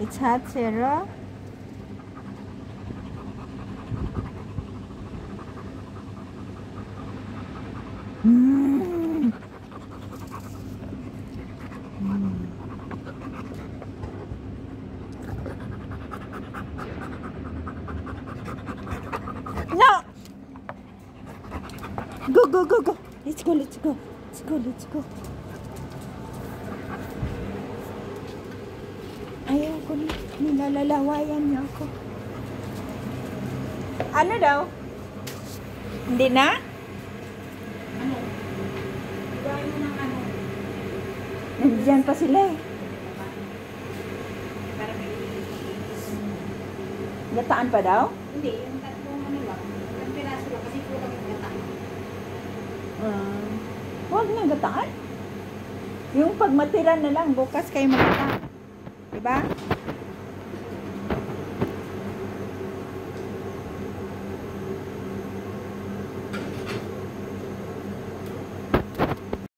It's hot, Sarah. No! Go, go, go, go. Let's go, let's go. Let's go, let's go. Nilalalawayan niya ako. Ano daw? Hindi na? Ano? Gawin mo ng ano? Nandiyan pa sila eh. Gataan pa daw? Hindi, yung tatlong ano lang. Ilang piraso lang kasi kulang yung gata. Uh, huwag na gataan. Yung pagmatira na lang, bukas kayo magata. Diba?